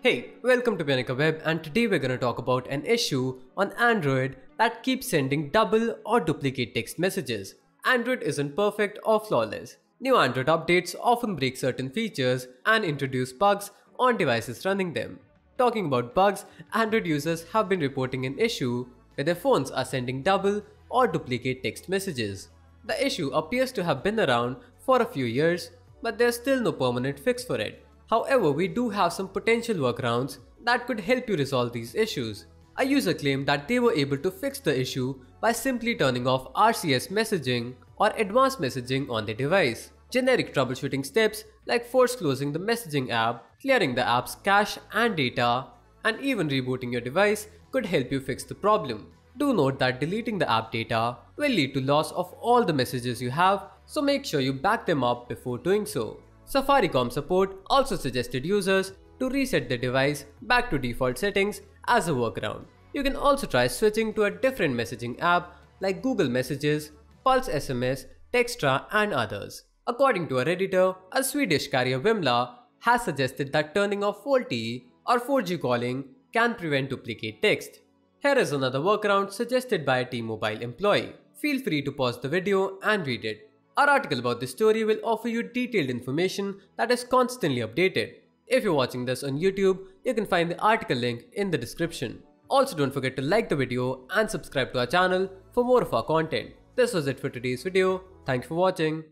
Hey, welcome to Piunika Web and today we're going to talk about an issue on Android that keeps sending double or duplicate text messages. Android isn't perfect or flawless. New Android updates often break certain features and introduce bugs on devices running them. Talking about bugs, Android users have been reporting an issue where their phones are sending double or duplicate text messages. The issue appears to have been around for a few years, but there's still no permanent fix for it. However, we do have some potential workarounds that could help you resolve these issues. A user claimed that they were able to fix the issue by simply turning off RCS messaging or advanced messaging on their device. Generic troubleshooting steps like force closing the messaging app, clearing the app's cache and data, and even rebooting your device could help you fix the problem. Do note that deleting the app data will lead to loss of all the messages you have, so make sure you back them up before doing so. Safaricom support also suggested users to reset the device back to default settings as a workaround. You can also try switching to a different messaging app like Google Messages, Pulse SMS, Textra and others. According to a redditor, a Swedish carrier Vimla has suggested that turning off VoLTE or 4G calling can prevent duplicate text. Here is another workaround suggested by a T-Mobile employee. Feel free to pause the video and read it. Our article about this story will offer you detailed information that is constantly updated. If you're watching this on YouTube, you can find the article link in the description. Also don't forget to like the video and subscribe to our channel for more of our content. This was it for today's video. Thanks for watching.